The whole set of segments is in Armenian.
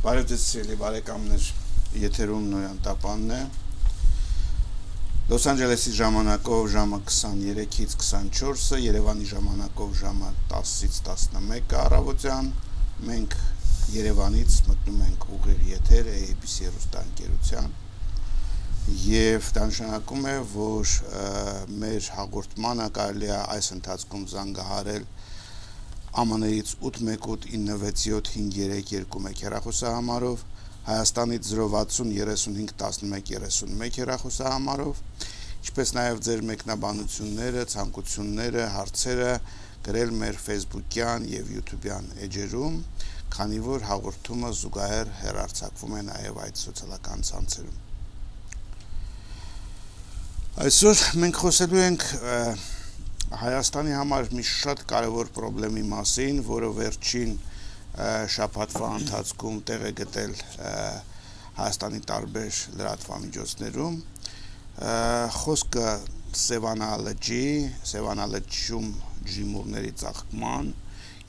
Բարև ձեզ սիրելի բարեկամներ, եթերում Նոյան Տապանն է։ Լոս Անջելեսի ժամանակով ժամը 23-ից 24-ը, Երևանի ժամանակով ժամը 10-ից 11-ը առավոտյան մենք Երևանից մտնում ենք ուղիղ եթեր ABC հեռուստաընկերության եւ դա նշանակում է, որ մեր հաղորդմանը կարելի է այս ընթացքում զանգահարել ԱՄՆ-ից 818967532 հեռախոսահամարով, Հայաստանից 06035113131 հեռախոսահամարով, ինչպես նաև ձեր մեկնաբանությունները, ցանկությունները, հարցերը գրել մեր Facebook-յան եւ YouTube-յան էջերում, քանի որ հաղորդումը զուգահեռ հեռարձակվում է նաև այդ սոցիալական ցանցերում։ Այսօր մենք խոսելու ենք և, Հայաստանի համար մի շատ կարևոր խնդրի մասին, որը վերջին շաբաթվա ընթացքում տեղ է գտել Հայաստանի տարբեր լրատվամիջոցներում խոսքը Սևանա լճի, Սևանա լճում ջիմուրների ծաղկման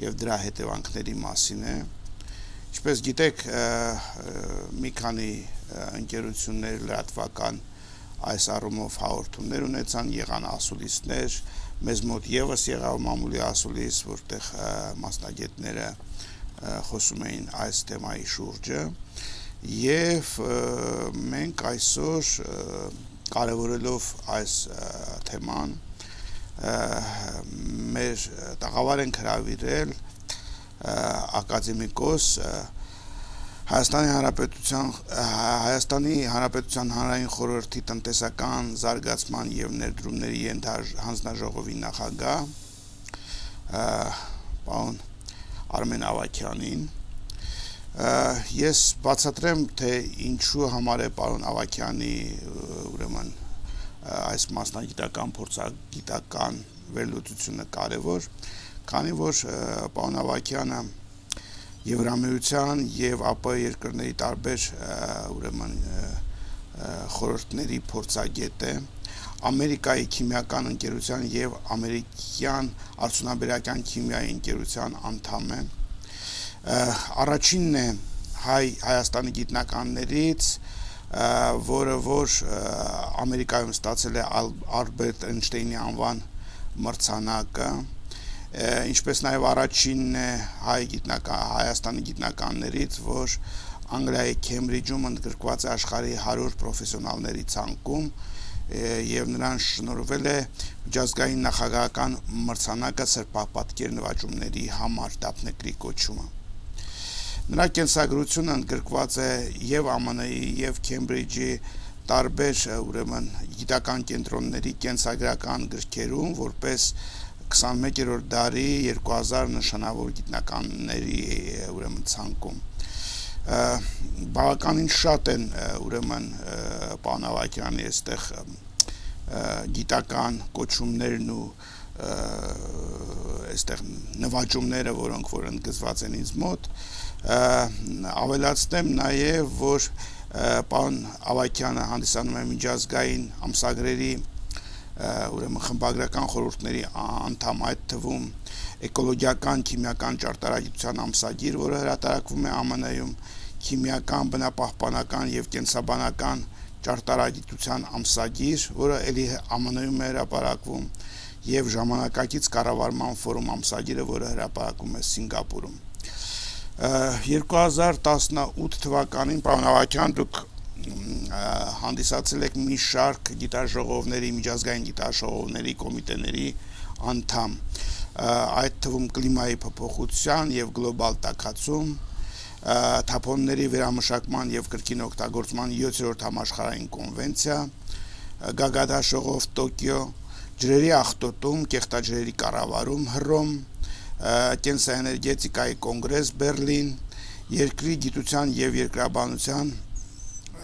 եւ դրա հետևանքների մասին է։ Ինչպես գիտեք, մի քանի ընկերություններ լրատվական այս առումով հաղորդումներ ունեցան, եղան ասուլիսներ, մեզ մոտ եւս եղավ մամուլի ասուլիս, որտեղ մասնագետները խոսում էին այս թեմայի շուրջը եւ մենք այսօր կարևորելով այս թեման մեր տաղավար ենք հravirել ակադեմիկոս Հայաստանի Հանրապետության Հայաստանի Հանրապետության Հանրային խորհրդի տնտեսական զարգացման եւ ներդրումների հանձնաժողովի նախագահ պարոն Արմեն Ավակյանին ես բացատրեմ թե ինչու համար է պարոն Ավակյանի ուրեմն այս մասնագիտական փորձագիտական վերլուծությունը կարևոր քանի որ պարոն Ավակյանը Եվրամիության եւ ԱՊ երկրների տարբեր ուրեմն խորհուրդների փորձագետ է Ամերիկայի քիմիական ընկերության եւ ամերիկյան արդյունաբերական քիմիայի ընկերության անդամ է առաջինն է հայ Հայաստանի գիտնականներից որը որ Ամերիկայում ստացել է Ալբերտ Էյնշտեյնի անվան մրցանակը ինչպես նաև առաջինն է հայ գիտնական Հայաստանի գիտնականներից, որ Անգլիայի Քեմբրիջում ընդգրկված է աշխարհի 100 պրոֆեսիոնալների ցանկում եւ նրան շնորհվել է միջազգային նախագահական մրցանակը սրբապատկեր նվաճումների համար դափնեկրի կոչումը։ Նրա կենսագրությունը ընդգրկված է եւ ԱՄՆ-ի եւ Քեմբրիջի տարբեր ուրեմն գիտական կենտրոնների կենսագրական գրքերում որպես 21-րդ դարի 2000 նշանավոր գիտնականների ուրեմն ցանկում բավականին շատ են ուրեմն Պանավակյանի այստեղ գիտական կոչումներն ու այստեղ նվաճումները, որոնք որ ընդգծված են ինձ մոտ, ավելացնեմ նաև, որ պարոն Ավակյանը հանդիսանում է միջազգային ամսագրերի ուրեմն խմբագրական խորհուրդների անդամ այդ թվում էկոլոգիական քիմիական ճարտարագիտության ամսագիր, որը հրատարակվում է ԱՄՆ-ում, քիմիական, բնապահպանական եւ կենսաբանական ճարտարագիտության ամսագիր, որը ելի ԱՄՆ-ում է հրապարակվում, եւ ժամանակակից կառավարման ֆորում ամսագիրը, որը հրապարակվում է Սինգապուրում։ 2018 թվականին պարոն Ավակյան դուք հանդիսացել եք մի շարք գիտաժողովների, միջազգային գիտաժողովների կոմիտեների անդամ, այդ թվում կլիմայի փոփոխության եւ գլոբալ տաքացում, թափոնների վերամշակման եւ կրկին օգտագործման 7-րդ համաշխարհային կոնվենցիա, Գագադաշողով Տոկիո, ջրերի աղտոտում, կեղտաջրերի կառավարում Հռոմ, կենսաէներգետիկայի կոնգրես Բերլին, երկրի գիտության եւ երկրաբանության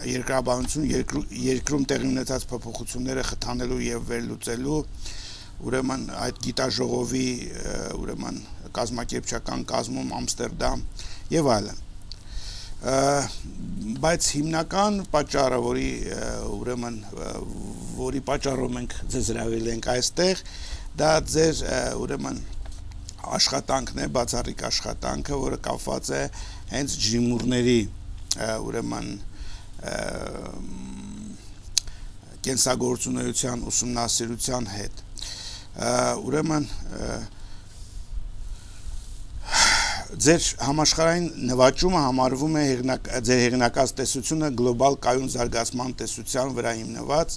երկրաբանություն երկրու, երկրում տեղի ունեցած փոփոխությունները խթանելու եւ վերլուծելու ուրեմն այդ գիտաժողովի ուրեմն կազմակերպչական կազմում Ամստերդամ եւ այլն բայց հիմնական պատճառը, որի ուրեմն որի պատճառով մենք ձեզ հravirել ենք այստեղ, դա ձեր ուրեմն աշխատանքն է, բացառիկ աշխատանքը, որը կապված է հենց ջիմուրների ուրեմն կենսագործունեության ուսումնասիրության հետ ուրեմն ձեր համաշխարհային նվաճումը համարվում է հեղինակ ձեր հեղինակած տեսությունը գլոբալ կայուն զարգացման տեսության վրա հիմնված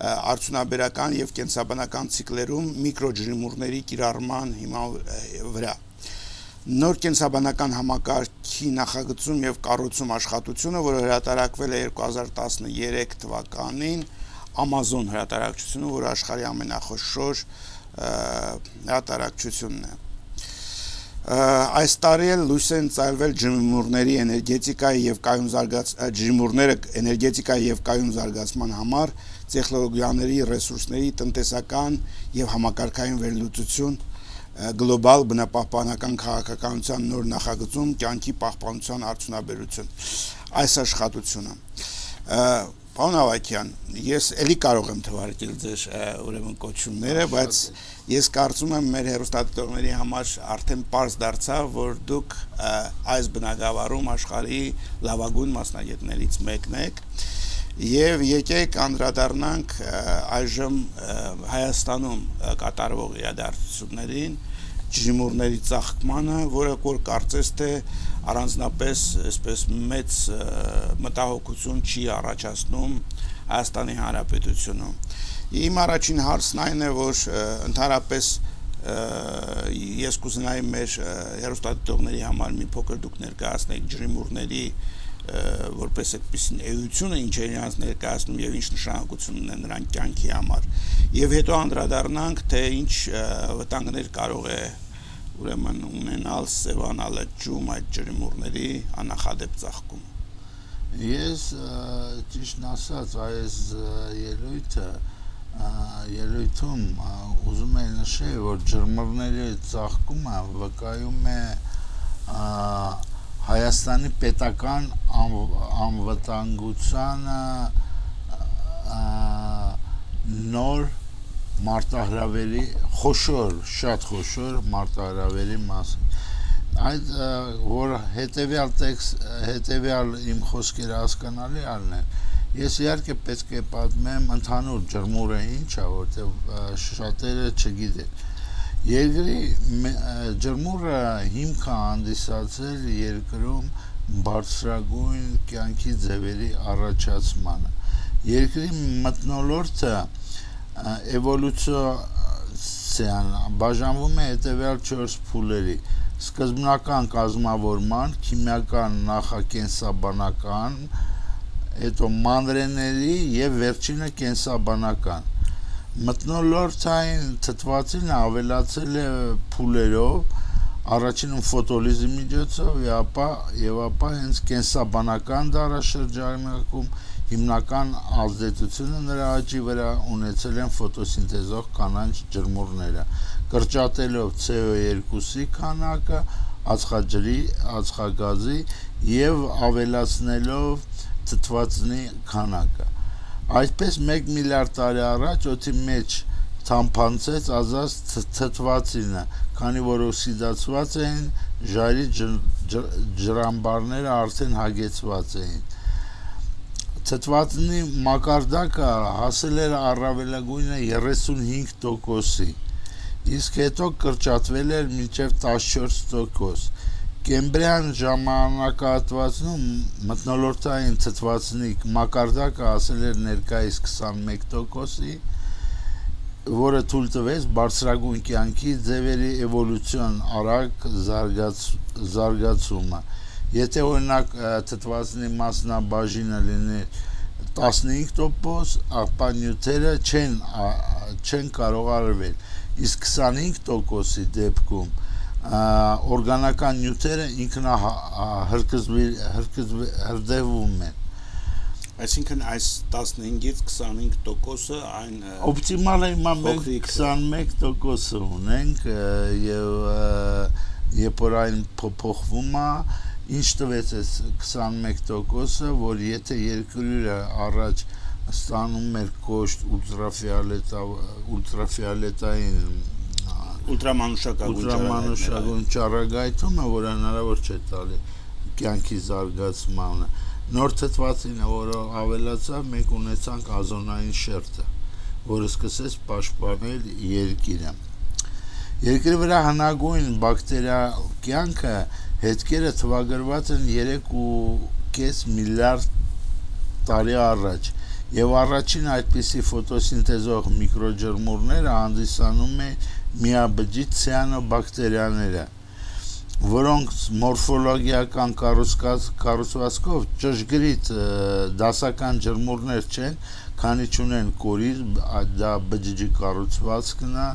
արդյունաբերական եւ կենսաբանական ցիկլերում միկրոջրիմուրների կիրառման հիման վրա նոր կենսաբանական համակարգի նախագծում եւ կառուցում աշխատությունը, որը հրատարակվել է 2013 թվականին Amazon հրատարակչությունը, որ աշխարհի ամենախոշոր հրատարակչությունն է այս տարի էլ լույս են ծայրվել ջրմուրների էներգետիկայի եւ կայուն զարգաց ջրմուրները էներգետիկայի եւ կայուն զարգացման համար տեխնոլոգիաների, ռեսուրսների, տնտեսական եւ համակարգային վերլուծություն գլոբալ բնապահպանական քաղաքականության նոր նախագծում կյանքի պահպանության արդյունաբերություն այս աշխատությունը Պարոն Ավակյան, ես ելի կարող եմ թվարկել ձեր ուրեմն կոչումները, բայց ես կարծում եմ մեր հերոստատիտողների համար արդեն པարզ դարձավ, որ դուք այս բնակավարում աշխարհի լավագույն մասնագետներից մեկն եք եւ եկեք անդրադառնանք այժմ Հայաստանում կատարվող իրադարձություններին ջիմուրների ծաղկմանը, որը որ կարծես թե առանձնապես այսպես մեծ մտահոգություն չի առաջացնում Հայաստանի Հանրապետությունում։ Իմ առաջին հարցն այն է, որ ընդհանրապես ես կուզենայի մեր հերոստատիտողների համար մի փոքր դուք ներկայացնեք ջրիմուրների որպես այդպեսին էությունը ինչ է նրանց ներկայացնում եւ ինչ նշանակություն ունեն նրանք կյանքի համար եւ հետո անդրադառնանք թե ինչ վտանգներ կարող է ուրեմն ունենալ Սևանալը ջում այդ ջրիմուրների անախադեպ ծաղկում։ Ես ճիշտ ասած այս ելույթը ելույթում ուզում եմ նշել, որ ջրմուրների ծաղկումը վկայում է Հայաստանի պետական անվտանգությանը նոր մարտահրավերի խոշոր, շատ խոշոր մարտահրավերի մասին։ Այդ որ հետեւյալ տեքստ, հետեւյալ իմ խոսքերը հասկանալի ալնեն։ Ես իհարկե պետք է պատմեմ ընդհանուր ջրմուրը ինչ է, որտեղ շատերը չգիտեն։ Երկրի ջրմուրը հիմք է հանդիսացել երկրում բարձրագույն կյանքի ձևերի առաջացմանը։ Երկրի մտնոլորտը էվոլյուցիան բաժանվում է հետևյալ 4 փուլերի սկզբնական կազմավորման, քիմիական, նախակենսաբանական, հետո մանրեների եւ վերջինը կենսաբանական։ Մտնոլորտային թթվածին ավելացել է փուլերով, առաջինում ֆոտոլիզի միջոցով, եւ ապա եւ ապա հենց կենսաբանական դարաշրջանում հիմնական ազդեցությունը նրա աճի վրա ունեցել են ֆոտոսինթեզող կանանչ ջրմուրները, կրճատելով CO2-ի քանակը, ածխաջրի, ածխագազի եւ ավելացնելով թթվածնի քանակը։ Այսպես 1 միլիարդ տարի առաջ օդի մեջ թամփանցեց ազած թթվածինը, քանի որ օքսիդացված էին, ժայռի ջրամբարները արդեն հագեցված էին թթվածնի մակարդակը հասել էր առավելագույնը 35%-ի, իսկ հետո կրճատվել էր մինչև 14%։ Կեմբրիան ժամանակահատվածում մթնոլորտային թթվածնի մակարդակը հասել էր ներկայիս 21%-ի, որը թույլ տվեց բարձրագույն կյանքի ձևերի էվոլյուցիոն արագ զարգաց, զարգացումը։ Եթե օրինակ թթվածնի մասնաբաժինը լինի 15%, ապա նյութերը չեն չեն կարող արվել։ Իսկ 25%-ի դեպքում օրգանական նյութերը ինքնա հրկզվի հրդեհվում են Այսինքն այս 15-ից 25%-ը այն օպտիմալը հիմա մենք 21% ունենք եւ երբ որ այն փոփոխվում է ինչ տվեց այս 21%-ը, որ եթե երկրը առաջ ստանում էր կոշտ ուլտրաֆիոլետա ուլտրաֆիոլետային ուլտրամանուշակագույն ուլտրամանուշակագույն ճառագայթումը, որ հնարավոր չէ տալի կյանքի զարգացմանը նոր թթվածին, որը ավելացավ, մենք ունեցանք ազոնային շերտը, որը սկսեց պաշտպանել երկիրը։ Երկրի վրա հնագույն բակտերիա կյանքը հետքերը թվագրված են 3.5 միլիարդ տարի առաջ եւ առաջին այդպիսի ֆոտոսինթեզող միկրոջրմուրները հանդիսանում են միաբջիջ ցիանոբակտերիաները, որոնք մորֆոլոգիական կառուցվածքով ճշգրիտ դասական ջրմուրներ չեն, քանի չունեն կորիզ, դա բջջի կառուցվածքն է,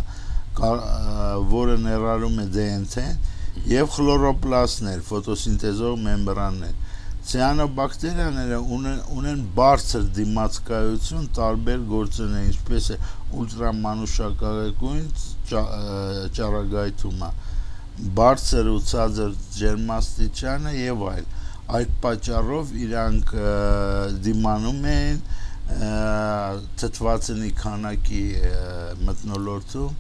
որը ներառում է DNT-ն եւ խլորոպլաստներ, ֆոտոսինթեզող մեմբրաններ Ցիանոբակտերիաները ունեն ունեն բարձր դիմացկայություն տարբեր գործոնների, ինչպես է ուլտրամանուշակագույն ճառագայթումը, բարձր ու ցածր ջերմաստիճանը եւ այլ։ Այդ պատճառով իրանք դիմանում են թթվածնի քանակի մտնոլորտում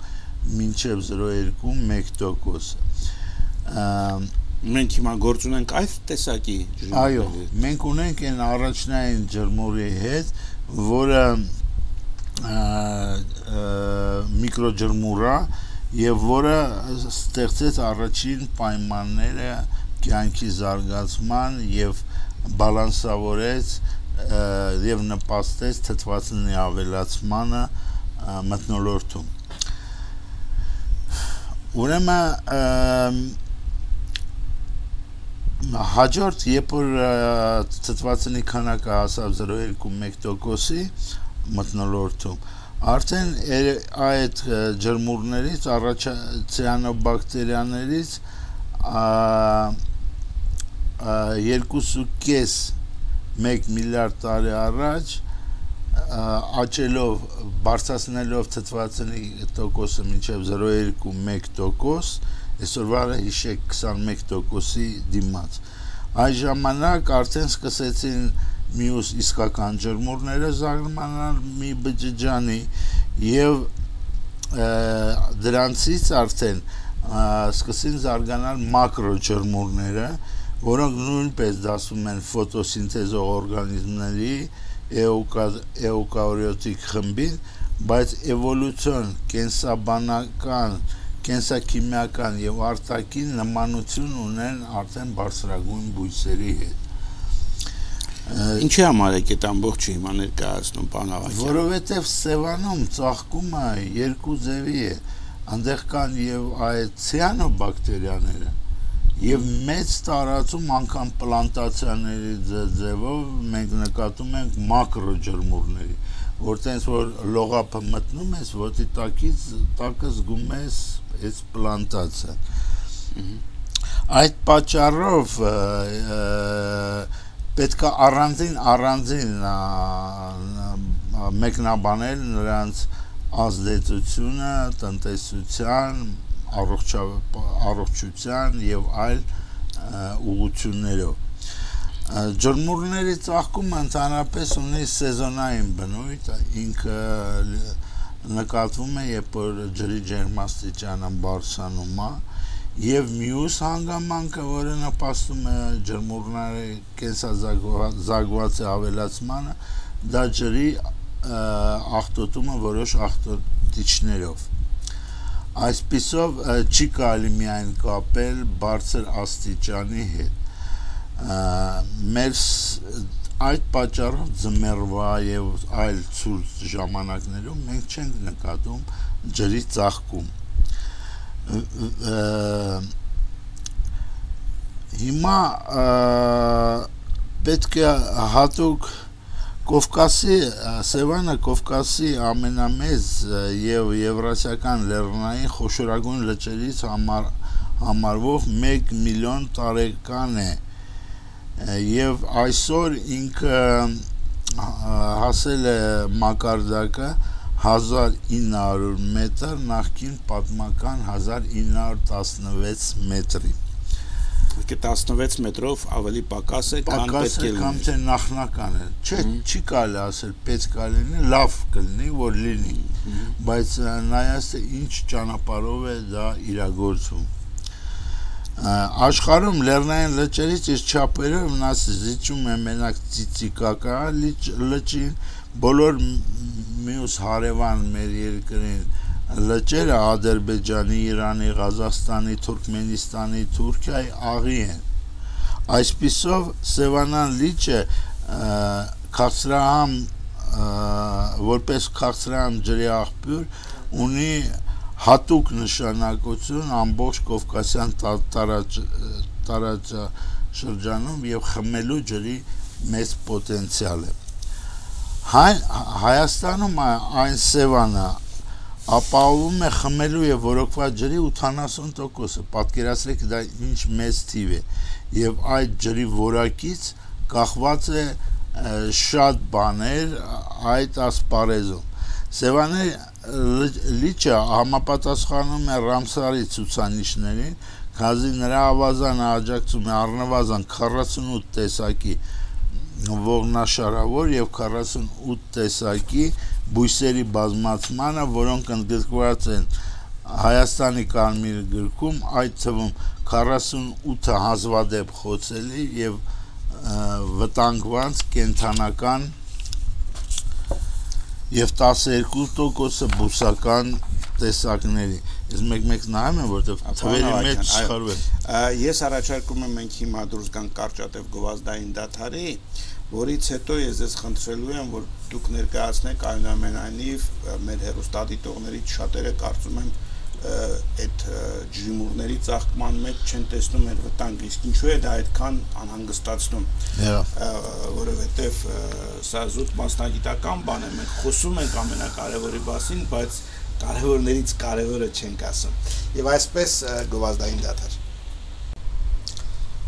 մինչև 0.2-1% մենք հիմա գործ ունենք այս տեսակի ջրմուրի։ Այո, մենք ունենք այն առաջնային ջրմուրի հետ, որը միկրոջրմուր է եւ որը ստեղծեց առաջին պայմանները կյանքի զարգացման եւ բալանսավորեց եւ նպաստեց թթվածնի ավելացմանը մտնոլորտում։ Ուրեմն հաջորդ երբ որ ծծվածնի քանակը հասավ 0.2-1%-ի մտնոլորտում արդեն այդ ջրմուրներից առաջ ցիանոբակտերիաներից 2.5 1 միլիարդ տարի առաջ աճելով բարձրացնելով թթվածնի տոկոսը մինչև 0.2-1% այսօրվա հիշեք 21%-ի դիմաց։ Այս ժամանակ արդեն սկսեցին մյուս իսկական ջրմուրները զարգանալ մի բջջանի եւ դրանցից արդեն սկսին զարգանալ մակրո ջրմուրները, որոնք նույնպես դասում են ֆոտոսինթեզող օրգանիզմների էուկարիոտիկ խմբին, բայց էվոլյուցիոն կենսաբանական կենսաքիմիական եւ արտաքին նմանություն ունեն արդեն բարձրագույն բույսերի հետ։ Ինչի համար է այդ ամբողջը հիմա ներկայացնում բան ավակյան։ Որովհետեւ Սևանում ծաղկումը երկու ձևի է։ Անդեղ կան եւ այդ ցիանոբակտերիաները եւ մեծ տարածում անգամ պլանտացիաների ձևով մենք նկատում ենք մակրո ջրմուրների որ տենց որ լողափը մտնում ես ոտի տակից տակը զգում ես այս պլանտացը այդ պատճառով պետք է առանձին առանձին մեկնաբանել նրանց ազդեցությունը տնտեսության առողջության եւ այլ ուղություններով ջրմուրների ծաղկումը ընդհանրապես ունի սեզոնային բնույթ, ինքը նկատվում է, երբ որ ջրի ջերմաստիճանը բարձրանում է, եւ մյուս հանգամանքը, որը նպաստում է ջրմուրների կենսազարգվածի ավելացմանը, դա ջրի աղտոտումը որոշ աղտոտիչներով այսպիսով չի կարելի միայն կապել բարձր աստիճանի հետ մեր այդ պատճառով ձմեռվա եւ այլ ցուրտ ժամանակներում մենք չենք նկատում ջրի ծաղկում հիմա պետք է հատուկ Կովկասի Սևանը Կովկասի ամենամեծ եւ եվրասիական լեռնային խոշորագույն լճերից համար համարվող 1 միլիոն տարեկան է եւ այսօր ինքը հասել է մակարդակը 1900 մետր նախքին պատմական 1916 մետրի Իհարկե 16 մետրով ավելի պակաս է, քան պետք է լինի։ Կամ թե նախնական է։ Չէ, չի կարելի ասել պետք է լինի, լավ կլինի, որ լինի։ Բայց նայած թե ինչ ճանապարհով է դա իրագործվում։ աշխարհում լեռնային լճերից իր չափերով նա զիջում է մենակ ծիծիկակա լճին բոլոր մյուս հարևան մեր երկրին լճերը Ադրբեջանի, Իրանի, Ղազախստանի, Թուրքմենստանի, Թուրքիայի աղի են այսպիսով Սևանան լիճը քաղցրահամ որպես քաղցրահամ ջրի աղբյուր ունի հատուկ նշանակություն ամբողջ Կովկասյան տարած տարածաշրջանում եւ խմելու ջրի մեծ պոտենցիալ է։ Հայ Հայաստանում այն Սևանը ապահովում է խմելու եւ որոկված ջրի 80%-ը։ Պատկերացրեք դա ինչ մեծ թիվ է։ Եվ այդ ջրի որակից կախված է շատ բաներ այդ ասպարեզում Սևանի լիճը համապատասխանում է Ռամսարի ցուցանիշներին, քազի նրա ավազանը աջակցում է առնվազն 48 տեսակի ողնաշարավոր եւ 48 տեսակի բույսերի բազմացմանը, որոնք ընդգրկված են Հայաստանի կարմիր գրքում, այդ թվում 48-ը հազվադեպ խոցելի եւ վտանգված կենթանական եւ 12%-ը բուսական տեսակների։ Ես մեկ-մեկ նայում եմ, որտեվ թվերի մեջ սխալվում եմ։ Ես առաջարկում եմ մենք հիմա դուրս գանք կարճատև գովազդային դաթարի, որից հետո ես ձեզ խնդրելու եմ, որ դուք ներկայացնեք այնուամենայնիվ մեր հերոստատիտողներից շատերը կարծում եմ այդ ջրիմուրների ծաղկման մեջ չեն տեսնում այդ վտանգը իսկ ինչու է դա այդքան անհանգստացնում որովհետև սա զուտ մասնագիտական բան է մենք խոսում ենք ամենակարևորի մասին բայց կարևորներից կարևորը չենք ասում եւ այսպես գովազդային դաթար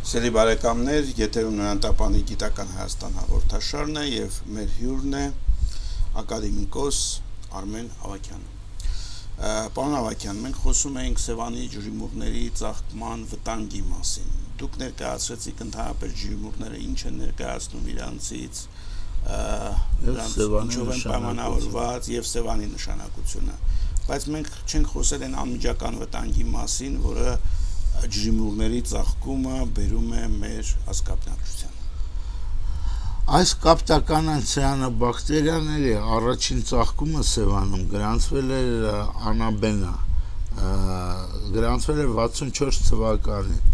Սերի բարեկամներ, եթերում նորանտապանի գիտական Հայաստան հաղորդաշարն է եւ մեր հյուրն է ակադեմիկոս Արմեն Ավակյանը Պարոն Ավակյան, մենք խոսում էինք Սևանի ջրիմուռների ծաղկման վտանգի մասին։ Դուք ներկայացրեցիք ընդհանրապես ջրիմուռները ինչ են ներկայացնում իրանցից, ինչով են պայմանավորված եւ Սևանի նշանակությունը։ Բայց մենք չենք խոսել այն անմիջական վտանգի մասին, որը ջրիմուռների ծաղկումը բերում է մեր հասկապնակցության Այս կապտականացիանը բակտերիաների առաջին ծաղկումը Սևանում գրանցվել է Անաբենա գրանցվել է 64 թվականին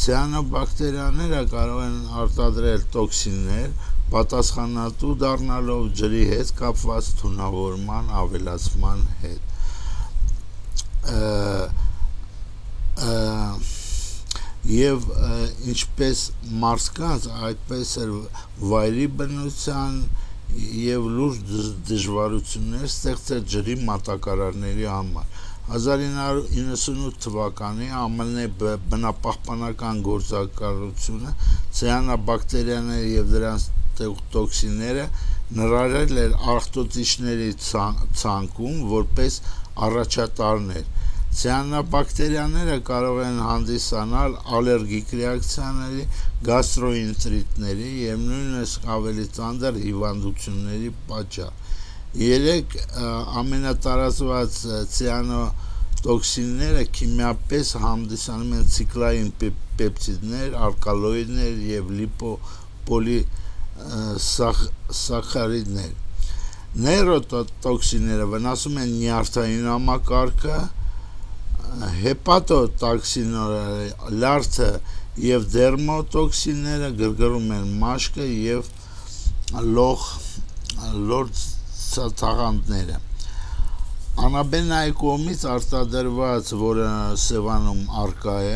ցիանոբակտերիաները կարող են արտադրել տոքսիններ պատասխանատու դառնալով ջրի հետ կապված թունավորման ավելացման հետ եւ ինչպես մարսկանց այդպես էլ վայրի բնության եւ լուրջ դժվարություններ ստեղծել ջրի մատակարարների համար 1998 թվականի ԱՄՆ բնապահպանական գործակալությունը ցիանաբակտերիաները եւ դրանց տոքսինները նրարել էր արտոծիչների ցանկում որպես առաջատարներ Ցիանոբակտերիաները կարող են հանդիսանալ ալերգիկ ռեակցիաների, գաստրոենտրիտների եւ նույնիսկ ավելի ծանր հիվանդությունների պատճառ։ Երեք ամենատարածված ցիանոտոքսինները քիմիապես հանդիսանում են ցիկլային պեպտիդներ, ալկալոիդներ եւ լիպոպոլի սախարիդներ։ Նեյրոտոքսինները վնասում են նյարդային համակարգը, հեպատոտոքսինները լարթը եւ դերմոտոքսինները գրգռում են մաշկը եւ լող լորձ ցածաղանդները անաբենայի կողմից արտադրված որը Սևանում արկա է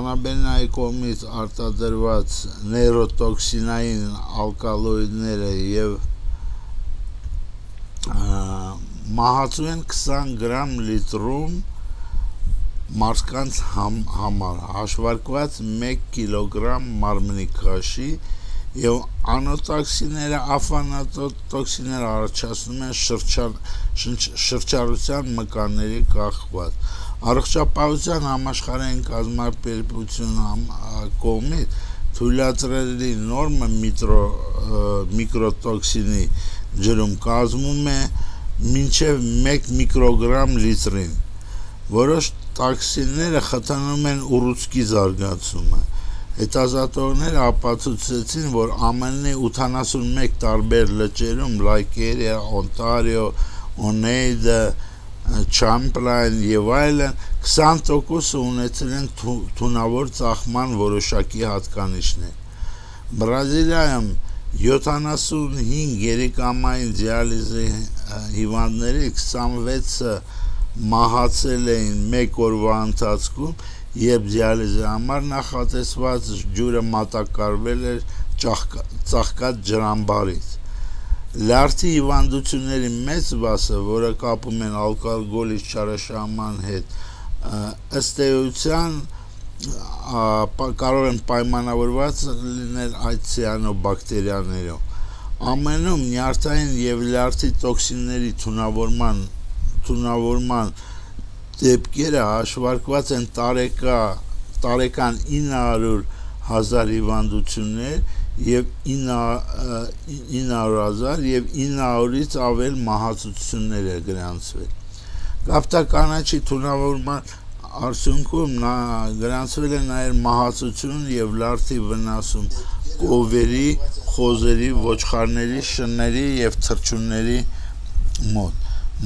անաբենայի կողմից արտադրված նեյրոտոքսինային ալկալոիդները եւ մահացու են 20 գրամ լիտրում մարսկանց համ, համար հաշվարկված 1 կիլոգրամ մարմնի քաշի եւ անոտոքսինները աֆանատոքսինները առաջացնում են շրջան շրջարության մկանների կախված առողջապահության համաշխարհային կազմակերպություն կողմից թույլատրելի նորմը միկրո միկրոտոքսինի ջրում կազմում է մինչև 1 միկրոգրամ լիտրին։ որոշ տաքսիները խթանում են ուռուցքի զարգացումը հետազոտողները ապացուցեցին, որ ԱՄՆ-ի 81 տարբեր լճերում Լայկերիա, Օնտարիո, Օնեյդը, Չամպլայն եւ այլն 20% ունեցել են թունավոր ծախման որոշակի հատկանիշներ։ Բրազիլիայում 75 երիկամային դիալիզի հիվանդների 26-ը մահացել էին 1 օրվա ընթացքում երբ դիալիզի համար նախատեսված ջուրը մատակարարվել էր ծաղկած ջրամբարից։ Լարթի հիվանդությունների մեծ մասը, որը կապում են ալկոգոլի չարաշահման հետ, ըստ էության կարող են պայմանավորված լինել այդ ցիանոբակտերիաներով։ ԱՄՆ-ում նյարդային եւ լարթի տոքսինների թունավորման թունավորման դեպքերը հաշվարկված են տարեկա տարեկան 900 հազար հիվանդություններ եւ 900.000 եւ 900-ից ավել մահացություններ է գրանցվել։ Կապտականաչի թունավորման արդյունքում նա գրանցվել է նաև մահացություն եւ լարթի վնասում կովերի, խոզերի, ոչխարների, շների եւ թռչունների մոտ։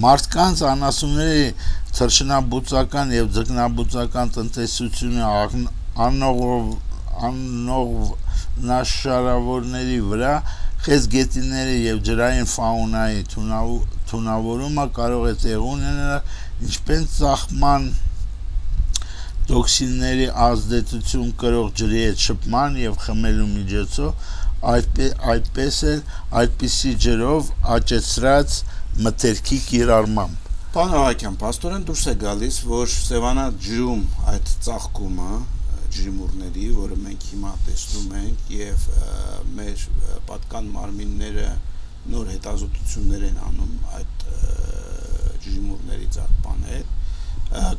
Մարդկանց անասունների թռչնաբուծական եւ ձկնաբուծական տնտեսությունը անողով անողնաշարավորների վրա խեցգետիների եւ ջրային ֆաունայի թունավորումը կարող է տեղ ունենալ ինչպես ծախման տոքսինների ազդեցություն կրող ջրի հետ շփման եւ խմելու միջոցով այդպես էլ այդպիսի ջրով աճեցրած մթերքի կիրառմամբ Պարոն Ավակյան, աստորեն դուրս է գալիս, որ Սևանա ջրում այդ ծաղկումը ջրիմուրների, որը մենք հիմա տեսնում ենք եւ մեր պատկան մարմինները նոր հետազոտություններ են անում այդ ջրիմուրների ծաղկման հետ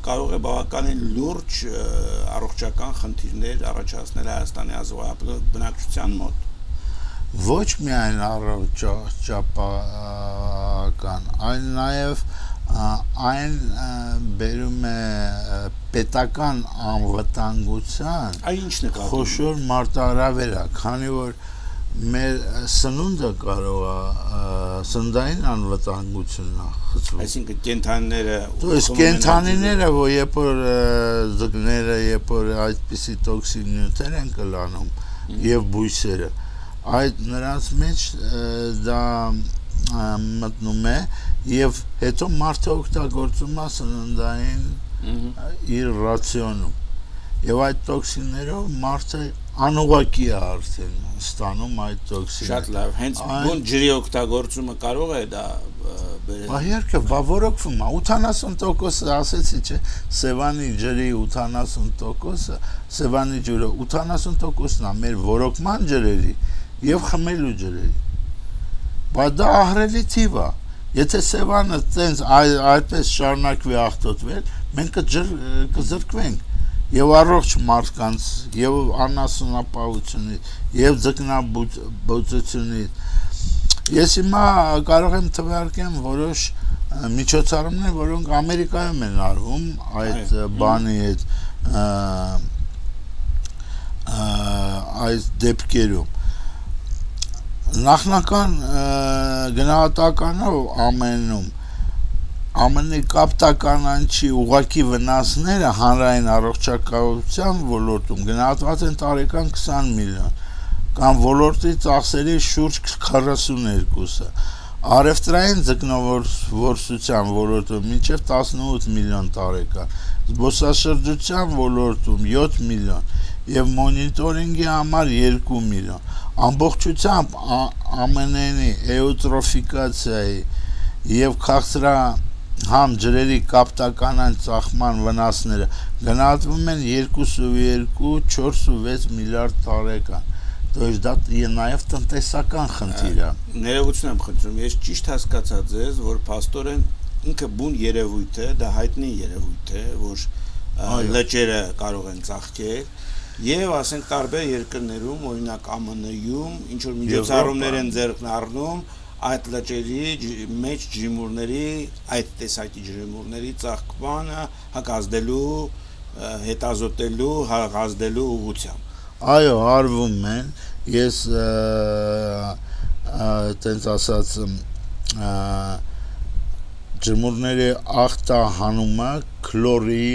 կարող է բավականին լուրջ առողջական խնդիրներ առաջացնել Հայաստանի ազգային բնակչության մոտ ոչ միայն առողջապահական, այլ նաև այն բերում է պետական անվտանգության այ ի՞նչն է կապը խոշոր մարտահրավեր է քանի որ մեր սնունդը կարող է սննդային անվտանգությունն է խցվում այսինքն կենթանիները իսկ կենթանիները որ երբ որ ձկները երբ որ այդպիսի տոքսին նյութեր են կլանում եւ բույսերը այդ նրանց մեջ դա մտնում է եւ հետո մարդը օգտագործում է սննդային իր ռացիոնում եւ այդ տոքսիններով մարդը անուղակի է արդեն ստանում այդ տոքսինը շատ լավ հենց բուն ջրի օգտագործումը կարող է դա բերել բա իհարկե բա որոքվում է 80% ասեցի չէ Սևանի ջրի 80%-ը Սևանի ջուրը 80%-ն է մեր որոքման ջրերի եւ խմելու ջրերի Բայց դա ահրելի թիվ է։ Եթե Սևանը տենց այդպես շարունակվի ախտոտվել, մենք կզրկվենք եւ առողջ մարդկանց եւ անասունապահությունից եւ ձկնաբուծությունից ես հիմա կարող եմ թվարկեմ որոշ միջոցառումներ, որոնք Ամերիկայում են արվում այդ բանի հետ այս դեպքերում նախնական գնահատականով ամենում ԱՄՆ-ի կապտականանչի ուղակի վնասները հանրային առողջակայության ոլորտում գնահատված են տարեկան 20 միլիոն կամ ոլորտի ծախսերի շուրջ 42-ը Արևտրային ձկնորսության ոլորտում մինչև 18 միլիոն տարեկան, զբոսաշրջության ոլորտում 7 միլիոն եւ մոնիտորինգի համար 2 միլիոն ամբողջությամբ ԱՄՆ-ի էուտրոֆիկացիայի եւ քաղցրա համ ջրերի կապտականան ծախման վնասները գնահատվում են 2.2-4.6 միլիարդ տարեկան։ Դույս դա նաև տնտեսական խնդիր է։ Ներողություն եմ խնդրում, ես ճիշտ հասկացա ձեզ, որ փաստորեն ինքը բուն երևույթ է, դա հայտնի երևույթ է, որ լճերը կարող են ծաղկել, եւ ասենք տարբեր երկրներում, օրինակ ԱՄՆ-ում, ինչ որ միջոցառումներ են ձեռք առնում, այդ լճերի մեջ ջրիմուրների այդ տեսակի ջրիմուրների ծաղկմանը հակազդելու հետազոտելու հաղազդելու ուղղությամբ այո արվում են ես այտենց ասած ջրմուրների ախտահանումը քլորի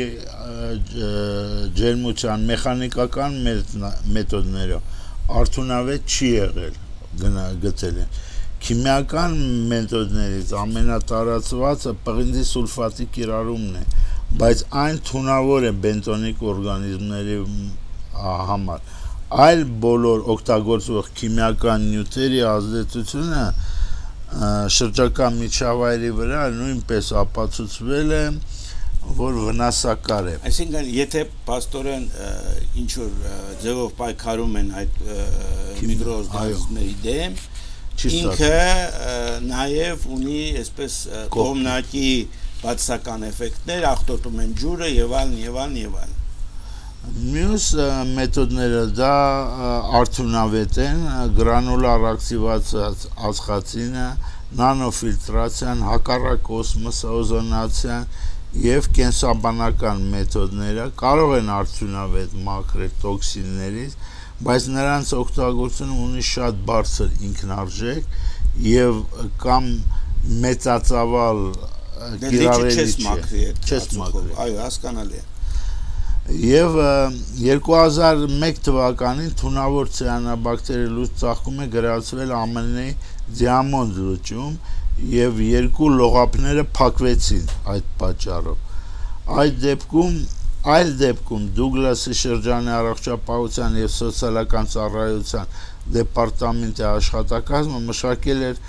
ջերմության մեխանիկական մեթոդներով արդյունավետ չի եղել գտել են Քիմիական մեթոդներից ամենատարածվածը պղինձի սուլֆատի կիրառումն է, բայց այն թունավոր է բենտոնիկ օրգանիզմների համար։ Այլ բոլոր օգտագործվող քիմիական նյութերի ազդեցությունը շրջակա միջավայրի վրա նույնպես ապացուցվել է, որ վնասակար է։ Այսինքն եթե пастоրեն ինչ որ ձևով պայքարում են այդ միկրոօրգանիզմների դեմ, ինքը նաև ունի այսպես կողմնակի բացասական էֆեկտներ, ախտոտում են ջուրը եւ այլն եւ այլն եւ այլն։ Մյուս մեթոդները դա արդյունավետ են, գրանուլար ակտիվացած ածխածինը, նանոֆիլտրացիան, հակառակ օսմոսոզոնացիան եւ կենսաբանական մեթոդները կարող են արդյունավետ մաքրել տոքսիններից, բայց նրանց օգտագործությունը ունի շատ բարձր ինքնարժեք եւ կամ մեծածավալ դե կիրառելի չէ չես մաքրի այո հասկանալի է Եվ 2001 թվականին թունավոր ցիանաբակտերի լույս ծաղկում է գրացվել ԱՄՆ-ի Դիամոնդ լճում եւ երկու լողափները փակվեցին այդ պատճառով։ Այդ դեպքում Այլ դեպքում Դուգլասի շրջանի առողջապահության եւ սոցիալական ծառայության դեպարտամենտի աշխատակազմը մշակել էր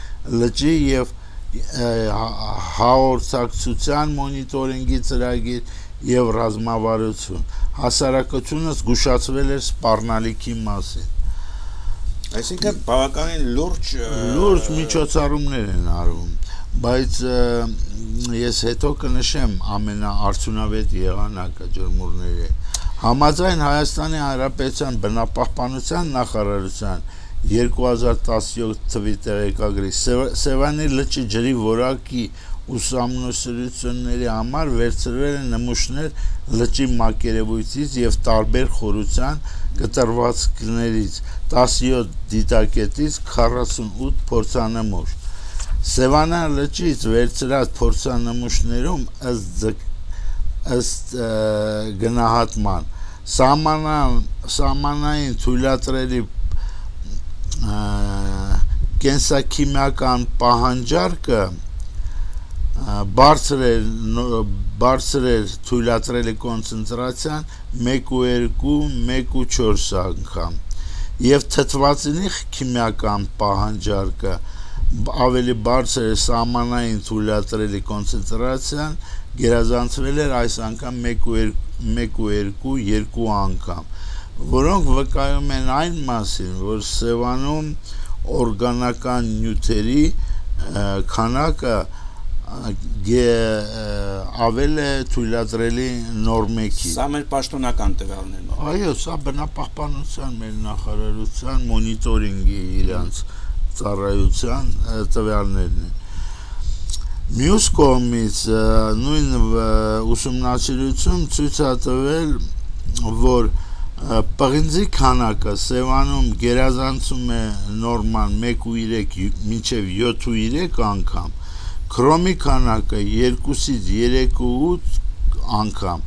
լճի եւ հաղորդակցության մոնիտորինգի ծրագիր եւ ռազմավարություն։ Հասարակությունը զգուշացվել էր սպառնալիքի մասին։ Այսինքն բավականին լուրջ լուրջ միջոցառումներ են արվում բայց ես հետո կնշեմ ամենաարդյունավետ եղանակը ջրմուրների համաձայն Հայաստանի Հանրապետության բնապահպանության նախարարության 2017 թվի տեղեկագրի Սևանի լճի ջրի որակի ուսումնասիրությունների համար վերցրել են նմուշներ լճի մակերևույթից եւ տարբեր խորության կտրվածքներից 17 դիտակետից 48 փորձանմուշ Սևանան լճից վերցրած փորձանմուշներում ըստ ըստ գնահատման սահմանան սահմանային թույլատրելի կենսաքիմիական պահանջարկը բարձր է բարձր է թույլատրելի կոնցենտրացիան 1.2 1.4 անգամ եւ թթվածինի քիմիական պահանջարկը ավելի բարձր է սահմանային թույլատրելի կոնցենտրացիան գերազանցվել էր այս անգամ 1.2 2 անգամ որոնք վկայում են այն մասին որ Սևանում օրգանական նյութերի քանակը ավել է թույլատրելի նորմեկի։ Սա մեր պաշտոնական տվյալներն են։ Այո, սա բնապահպանության մեր նախարարության մոնիտորինգի իրանց ծառայության տվյալներն են մյուս կողմից նույն ուսումնասիրություն ցույց է տվել որ պղինձի քանակը Սևանում գերազանցում է նորման 1.3 մինչև 7.3 անգամ քրոմի քանակը 2-ից 3.8 անգամ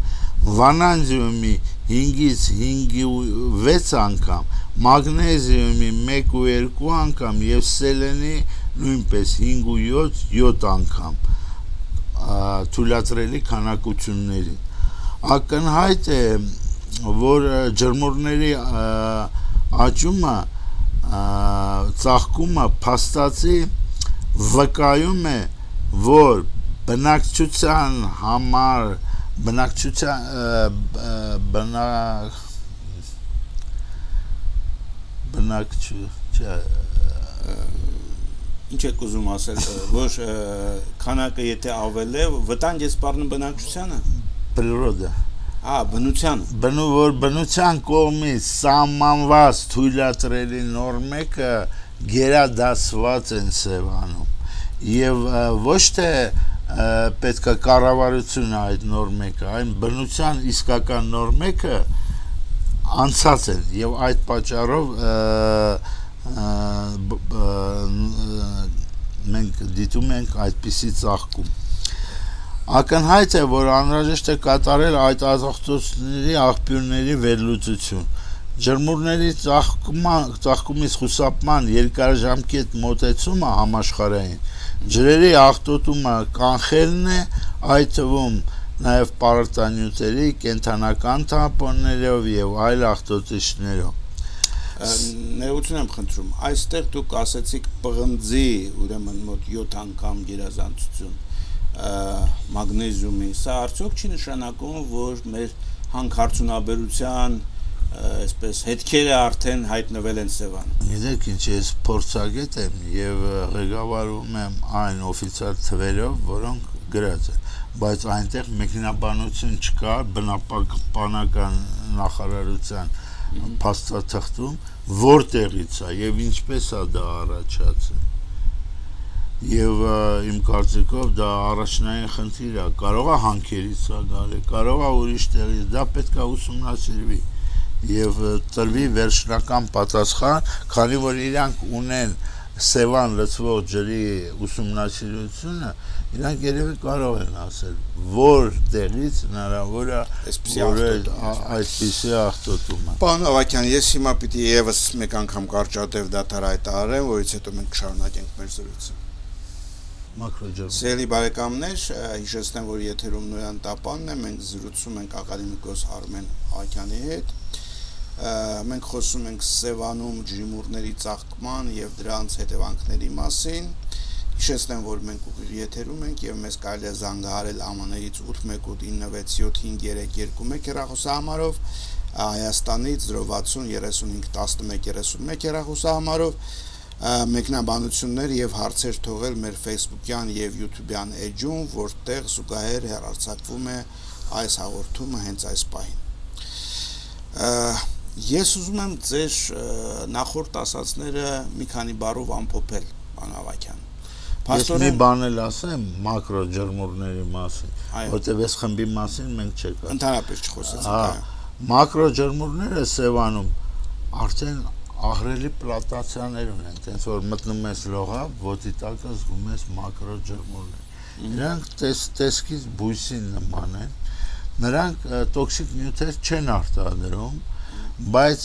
վանանձիումի 5-ից 5.6 անգամ մագնեզիումի 1 ու 2 անգամ եւ սելենի նույնպես 5 ու 7 7 անգամ թույլատրելի քանակությունների ակնհայտ է որ ջրմորների աճումը ծաղկումը փաստացի վկայում է որ բնակչության համար բնակչության բնակ բնակչու, չէ, ինչ եք ուզում ասել, որ քանակը եթե ավել է, վտանգ է սպառնում բնակչությանը։ Պրիրոդա։ Ա, բնության։ Բնու որ բնության կողմից սահմանված թույլատրելի նորմեկը գերադասված են Սևանում։ Եվ ոչ թե պետք է կառավարությունը այդ նորմեկը, այն բնության իսկական նորմեկը, նոր անցած են եւ այդ պատճառով մենք դիտում ենք այդպիսի ծաղկում ակնհայտ է որ անհրաժեշտ է կատարել այդ ազողտությունների աղբյուրների վերլուծություն ջրմուրների ծաղկման ծաղկումից խուսափման երկարաժամկետ մոտեցումը համաշխարհային ջրերի աղտոտումը կանխելն է այդ թվում նաև պարարտանյութերի, կենթանական թափոններով եւ այլ աղտոտիչներով ներողություն եմ խնդրում այստեղ դուք ասացիք պղնձի ուրեմն մոտ 7 անգամ գերազանցություն մագնեզիումի սա արդյոք չի նշանակում որ մեր հանքարդյունաբերության այսպես հետքերը արդեն հայտնվել են Սևանում։ Գիտեք ինչ, ես փորձագետ եմ եւ ղեկավարում եմ այն օֆիցիալ թվերով, որոնք գրած են, բայց այնտեղ մեկնաբանություն չկա բնապահպանական նախարարության փաստաթղթում որտեղից է եւ ինչպես է դա առաջացել եւ իմ կարծիքով դա առաջնային խնդիր է կարող է հանքերից է գալի կարող է ուրիշ տեղից դա պետք է ուսումնասիրվի եւ տրվի վերջնական պատասխան, քանի որ իրանք ունեն Սևան լծվող ջրի ուսումնասիրությունը, իրանք երևի կարող են ասել, որ տեղից հնարավոր է այսպիսի աղտոտումը։ Պարոն Ավակյան, ես հիմա պիտի եւս մեկ անգամ կարճատև դատարկ հայտարարեմ, որից հետո մենք կշարունակենք մեր զրույցը մակրոջերմ։ Սիրելի բարեկամներ, հիշեցնեմ, որ եթերում նոյան տապանն է, մենք զրուցում ենք ակադեմիկոս Արմեն Ակյանի հետ մենք խոսում ենք Սևանում ջրիմուրների ծաղկման եւ դրանց հետևանքների մասին։ Հիշեցնեմ, որ մենք ուղիղ եթերում ենք եւ մեզ կարելի է զանգահարել ԱՄՆ-ից 818575321 հեռախոսահամարով, Հայաստանից 060 35 11 31 հեռախոսահամարով մեկնաբանություններ եւ հարցեր թողել մեր Facebook-յան եւ YouTube-յան էջում, որտեղ զուգահեռ հեռարձակվում է այս հաղորդումը հենց այս պահին։ Ես ուզում եմ ձեր նախորդ ասացները մի քանի բառով ամփոփել, պարոն Ես մի բան էլ ասեմ մակրո ջերմուրների մասին, որտեղ այս խմբի մասին մենք չենք Ընդհանրապես չխոսեցինք, այո։ Մակրո ջերմուրները Սևանում արդեն աղրելի պլատացիաներ ունեն, տենց որ մտնում ես լողա, ոտի տակը զգում ես մակրո ջերմուրներ։ Նրանք տես տեսքից բույսին նման են։ Նրանք տոքսիկ նյութեր չեն արտադրում, բայց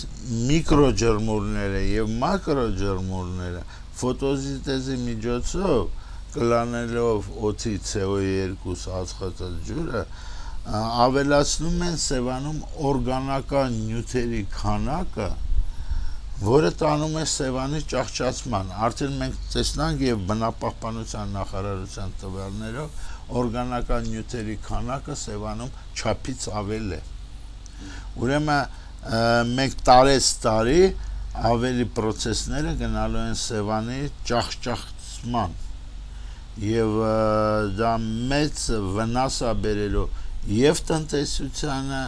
միկրոջերմուրները եւ մակրոջերմուրները ֆոտոզինտեզի միջոցով կլանելով օծի CO2 ածխածած ջուրը ավելացնում են Սևանում օրգանական նյութերի քանակը, որը տանում է Սևանի ճահճացման։ Արդեն մենք տեսնանք եւ բնապահպանության նախարարության տվյալներով օրգանական նյութերի քանակը Սևանում չափից ավել է։ Ուրեմն մենք տարեց տարի ավելի process-ները գնալու են Սևանի ճախճախցման եւ դա մեծ վնաս է բերելու եւ տնտեսությանը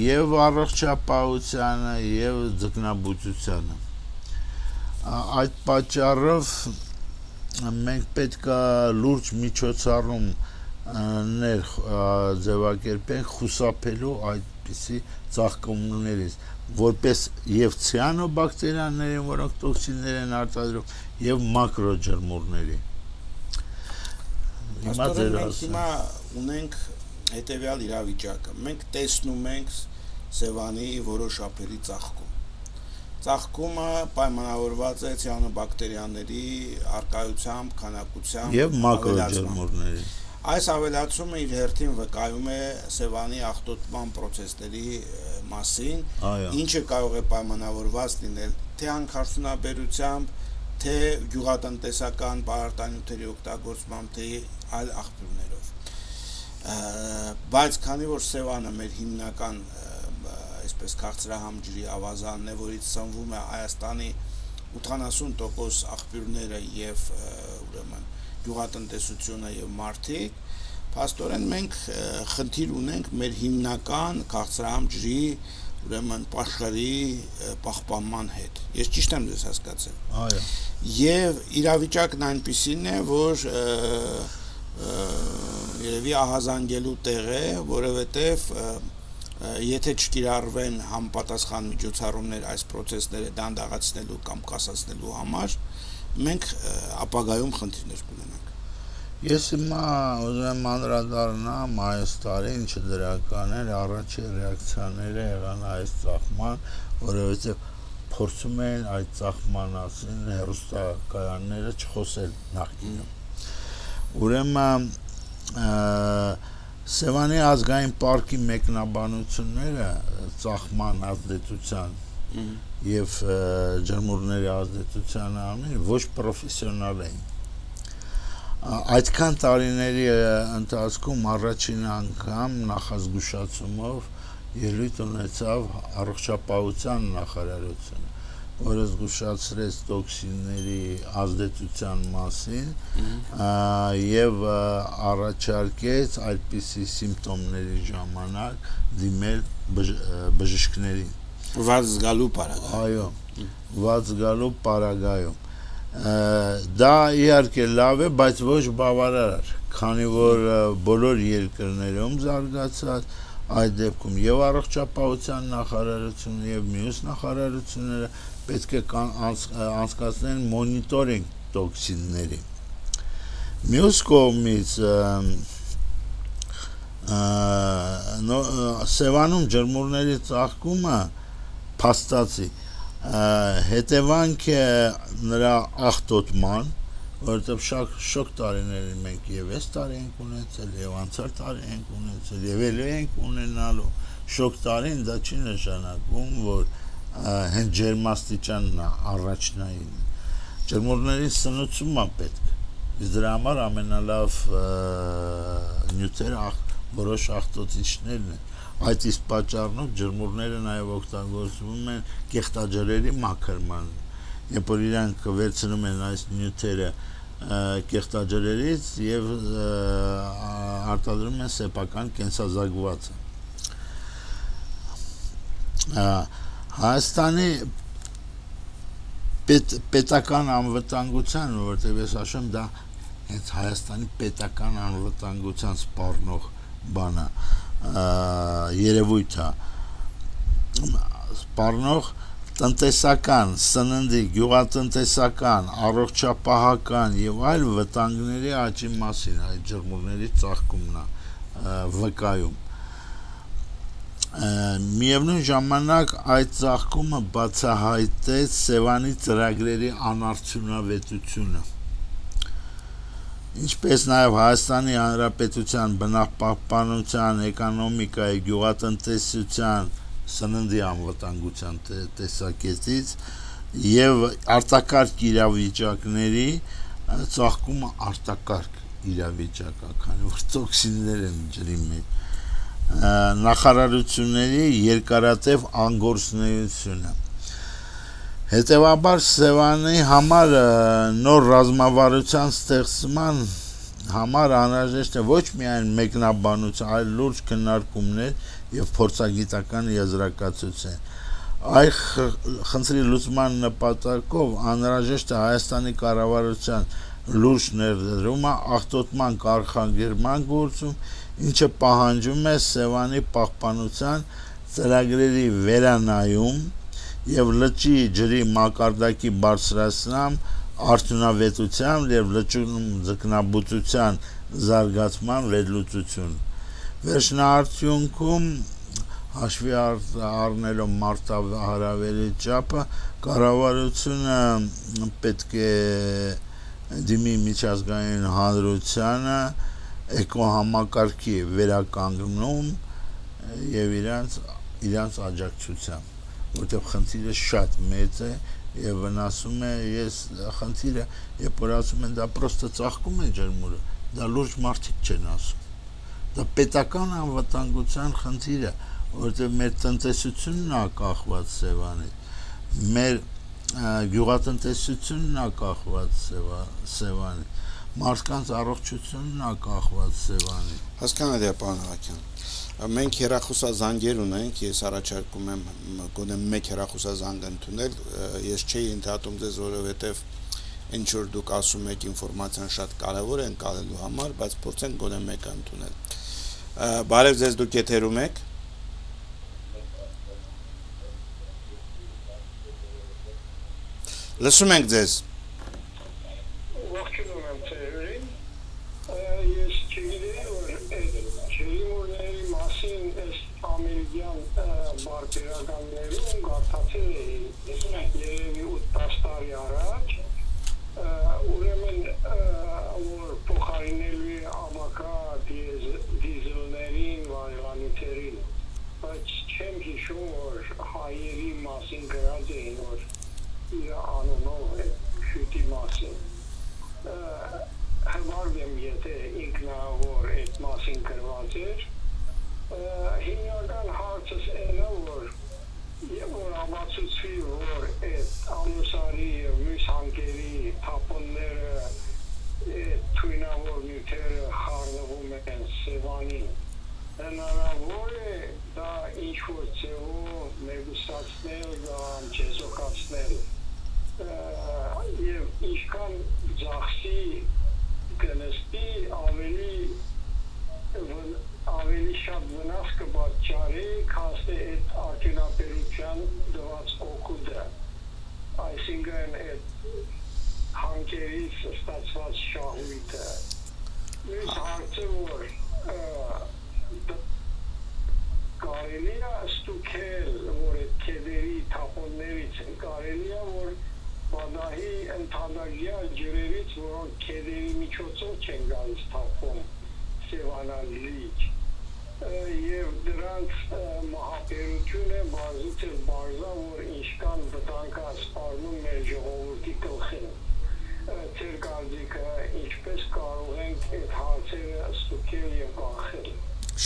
եւ առողջապահությանը եւ ձկնաբուծությանը այդ պատճառով մենք պետք է լուրջ միջոցառում ներ ձևակերպենք խուսափելու այդպիսի ծաղկումներից որպես եւ ցիանոբակտերիաների, որոնք տոքսիններ են արտադրում, եւ մակրոջերմուրների։ Հիմա ձեր հիմա ունենք հետեւյալ իրավիճակը։ Մենք տեսնում ենք Սևանի որոշ ափերի ծաղկում։ Ծաղկումը պայմանավորված է ցիանոբակտերիաների արկայությամբ, քանակությամբ եւ մակրոջերմուրների Այս ավելացումը իր հերթին վկայում է Սևանի ախտոտման process-ների մասին, ինչը կարող է պայմանավորված լինել թե հանքարդյունաբերությամբ, թե գյուղատնտեսական պարարտանյութերի օգտագործմամբ, թե այլ աղբյուրներով։ Բայց քանի որ Սևանը մեր հիմնական այսպես քաղցրահամ ջրի ավազանն է, որից ծնվում է Հայաստանի 80% աղբյուրները եւ ուրեմն գյուղատնտեսությունը եւ մարդիկ, փաստորեն մենք խնդիր ունենք մեր հիմնական քաղցրահամ ջրի ուրեմն աշխարհի պահպանման հետ։ Ես ճիշտ եմ ձեզ հասկացել։ Այո։ Եվ իրավիճակն այնպեսին է, որ երևի ահազանգելու տեղ է, որովհետև եթե չկիրառվեն համապատասխան միջոցառումներ այս process-ները դանդաղացնելու կամ կասացնելու համար, մենք ապագայում խնդիրներ կունենանք։ Ես հիմա ուզում անդրադառնամ այս տարի ինչը դրական էր, առաջի ռեակցիաները եղան այս ծախման, որովհետև փորձում են այդ ծախման ասին հերոստակայանները չխոսել նախկինում։ Ուրեմն Սևանի ազգային պարկի մեկնաբանությունները ծախման ազդեցության եւ ջրմուրների ազդեցության ամեն ոչ պրոֆեսիոնալ էին այդքան տարիների ընթացքում առաջին անգամ նախազգուշացումով ելույթ ունեցավ առողջապահության նախարարությունը որը զգուշացրեց տոքսինների ազդեցության մասին եւ առաջարկեց այդպիսի սիմպտոմների ժամանակ դիմել բժիշկներին վազ զգալու պարագայում այո վազ զգալու պարագայում դա իհարկե լավ է բայց ոչ բավարար քանի որ բոլոր երկրներում զարգացած այդ դեպքում եւ առողջապահության նախարարությունը եւ մյուս նախարարությունները պետք է անցկացնեն մոնիտորինգ տոքսինների մյուս կողմից Սևանում ջրմուրների ծաղկումը փաստացի հետևանք է նրա ախտոտման որովհետև շոկ շոկ տարիների մենք եւ այս տարի ենք ունեցել եւ անցյալ տարի ենք ունեցել եւ ելի ենք ունենալու շոկ տարին դա չի նշանակում որ հենց ջերմաստիճանն է առաջնային ջերմորների սնուցումա պետք իսկ դրա համար ամենալավ նյութերը որոշ ախտոտիչներն են այդ իսկ պատճառով ջերմորները նաև օգտագործվում են կեղտաջրերի մաքրման երբ որ իրանք վերցնում են այս նյութերը կեղտաջրերից եւ արտադրում են սեփական կենսազարգվածը Հայաստանի պետ, պետական անվտանգության, որտեղ ես ասում դա հենց Հայաստանի պետական անվտանգության սպառնող բանը երևույթ է սպառնող տնտեսական, սննդի, գյուղատնտեսական, առողջապահական եւ այլ վտանգների աճի մասին այդ ջրմուրների ծաղկումն է վկայում միևնույն ժամանակ այդ ծաղկումը բացահայտեց Սևանի ծրագրերի անարդյունավետությունը ինչպես նաև Հայաստանի Հանրապետության բնապահպանության, էկոնոմիկայի, գյուղատնտեսության սննդի անվտանգության տեսակետից եւ արտակարգ իրավիճակների ծաղկումը արտակարգ իրավիճակ է, քանի որ տոքսիններ են ջրի մեջ նախարարությունների երկարատև անգործնեությունը Հետևաբար Սևանի համար նոր ռազմավարության ստեղծման համար անհրաժեշտ է ոչ միայն մեկնաբանություն, այլ լուրջ քննարկումներ եւ փորձագիտական եզրակացություն։ Այ խնդրի լուծման նպատակով անհրաժեշտ է Հայաստանի կառավարության լուրջ ներդրումը ախտոտման կանխարգելման գործում, ինչը պահանջում է Սևանի պահպանության ծրագրերի վերանայում եւ լճի ջրի մակարդակի բարձրացնամ արդյունավետությամբ եւ լճում ձկնաբուծության զարգացման վերլուծություն վերջնարդյունքում հաշվի առնելով մարտահրավերի չափը կառավարությունը պետք է դիմի միջազգային հանրությանը էկոհամակարգի վերականգնում եւ իրանց իրանց աջակցությամբ որտեղ խնդիրը շատ մեծ է եւ վնասում է ես խնդիրը երբ որ ասում են դա պրոստը ծաղկում է ջերմուրը դա լուրջ մարդիկ չեն ասում դա պետական անվտանգության խնդիր է, որովհետև մեր տնտեսությունն է կախված Սևանից։ Մեր գյուղատնտեսությունն է կախված Սևանից։ Մարդկանց առողջությունն է կախված Սևանից։ Հասկանալի է, պարոն Հավաքյան։ Մենք հերախոսազանգեր ունենք, ես առաջարկում եմ գոնե մեկ հերախոսազանգ ընդունել, ես չէի ընդհատում ձեզ, որովհետև ինչ որ դուք ասում եք ինֆորմացիան շատ կարևոր է ընկալելու համար, բայց փորձենք գոնե մեկը ընդունել։ Բարև ձեզ, դուք եթերում եք։ Լսում ենք ձեզ։ բարձրականներում գարտացել էի երևի 8-10 տարի առաջ ուրեմն sales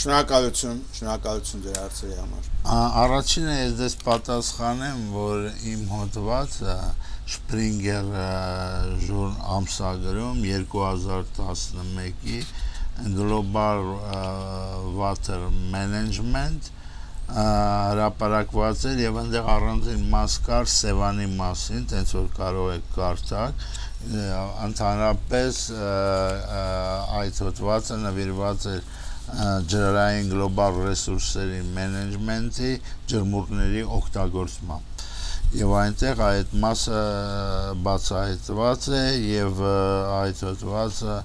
Շնորհակալություն, շնորհակալություն ձեր հարցերի համար։ Առաջինը ես դες պատասխանեմ, որ իմ հոդվածը Springer ժուրն ամսագրում 2011-ի Global Water Management հրապարակված էր եւ այնտեղ առանձին մաս կար Սևանի մասին, տենց որ կարող եք կարդալ ընդհանրապես այդ հոդվածը նվիրված էր ջրային գլոբալ ռեսուրսերի մենեջմենթի ջրմուռների օգտագործման եւ այնտեղ այդ մասը բացահայտված է եւ այդ հոդվածը